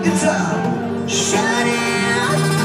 It's Shut it.